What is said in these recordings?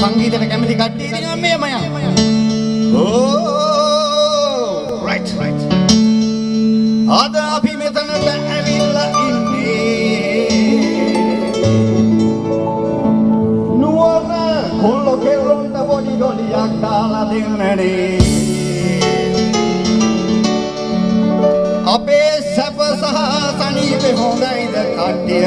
සංගීතයට කැමති කට්ටිය ඉන්නවා මෙහෙම යන්න. Oh right right. අද අපි මෙතනට ඇවිල්ලා ඉන්නේ. නුවර කොල්ල කෙරොන්ට පොඩි ගොඩියක් දාලා දෙන්නනේ. අපේ සැප සහ සනීප හොඳයිද කට්ටිය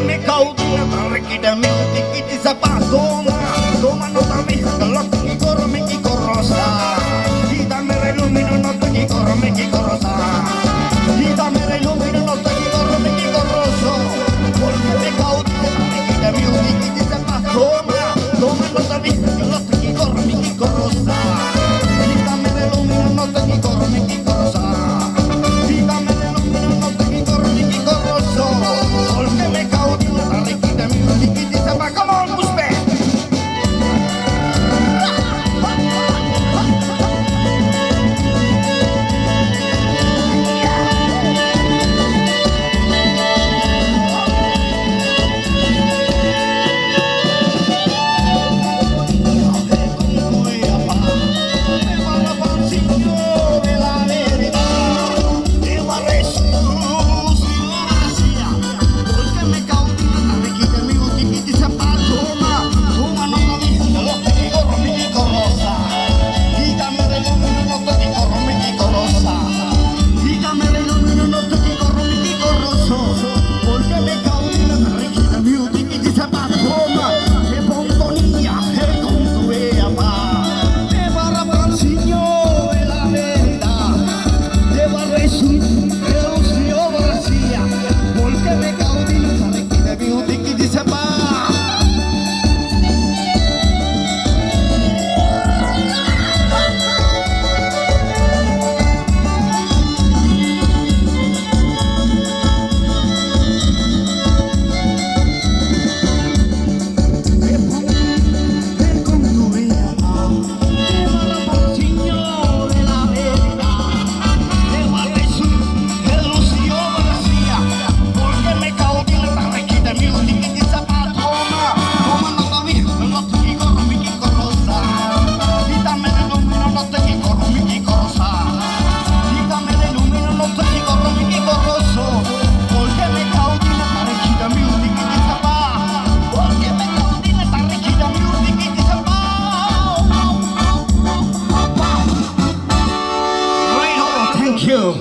me caldinha, marquita, meu tiquite, sapatona know.